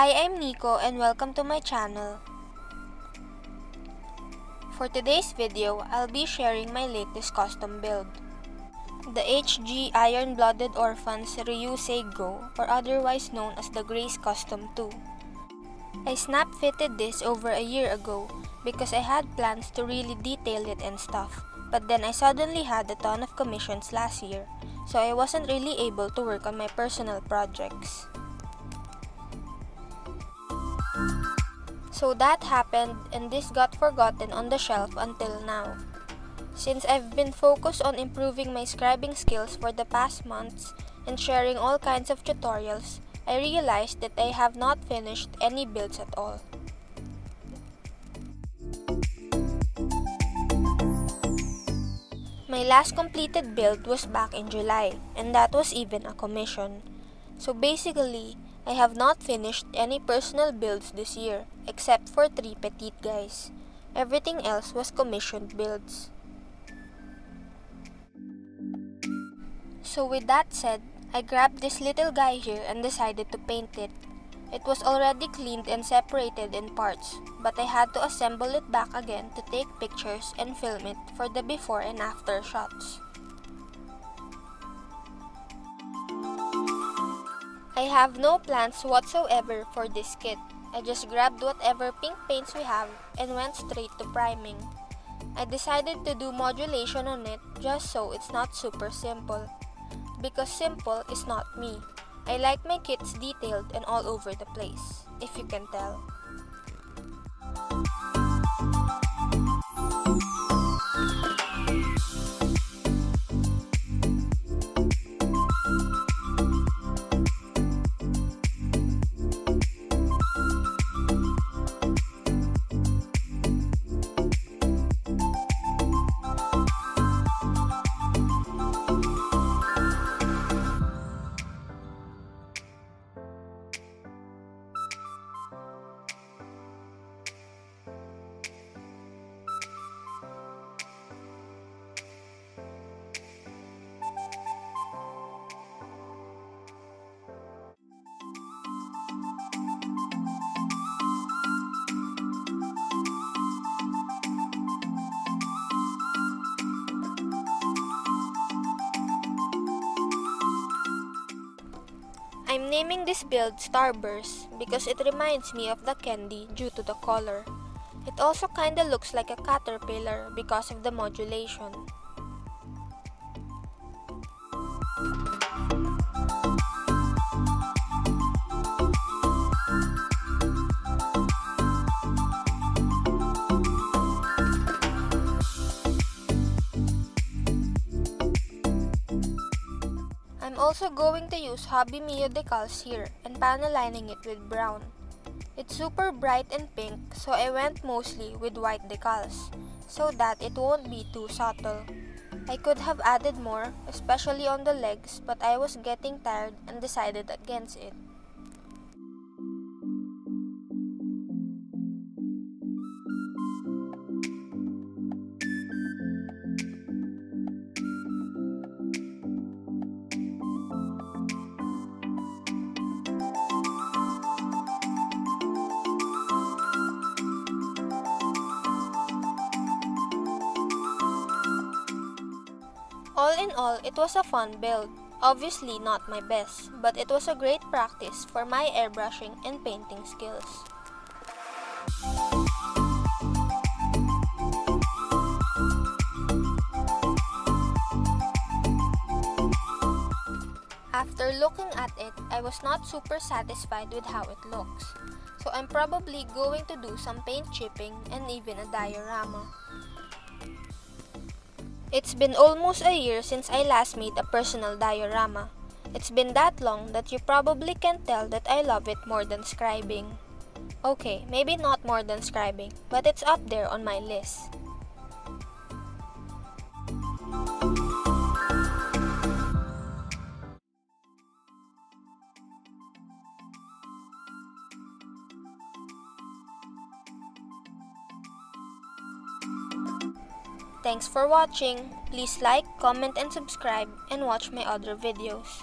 Hi, I'm Nico and welcome to my channel. For today's video, I'll be sharing my latest custom build. The HG Iron Blooded Orphans Ryusei Go or otherwise known as the Graze Custom 2. I snap fitted this over a year ago because I had plans to really detail it and stuff, but then I suddenly had a ton of commissions last year, so I wasn't really able to work on my personal projects. So that happened and this got forgotten on the shelf until now. Since I've been focused on improving my scribing skills for the past months and sharing all kinds of tutorials, I realized that I have not finished any builds at all. My last completed build was back in July, and that was even a commission. So basically, I have not finished any personal builds this year, except for 3 petite guys. Everything else was commissioned builds. So with that said, I grabbed this little guy here and decided to paint it. It was already cleaned and separated in parts, but I had to assemble it back again to take pictures and film it for the before and after shots. I have no plans whatsoever for this kit. I just grabbed whatever pink paints we have and went straight to priming. I decided to do modulation on it just so it's not super simple. Because simple is not me. I like my kits detailed and all over the place, if you can tell. I'm naming this build Starburst because it reminds me of the candy due to the color. It also kinda looks like a caterpillar because of the modulation. Also going to use Hobby Mio decals here and panel lining it with brown. It's super bright and pink so I went mostly with white decals so that it won't be too subtle. I could have added more, especially on the legs, but I was getting tired and decided against it. All in all, it was a fun build. Obviously not my best, but it was a great practice for my airbrushing and painting skills. After looking at it, I was not super satisfied with how it looks. So I'm probably going to do some paint chipping and even a diorama. It's been almost a year since I last made a personal diorama. It's been that long that you probably can tell that I love it more than scribing. Okay, maybe not more than scribing, but it's up there on my list. Thanks for watching. Please like, comment, and subscribe and watch my other videos.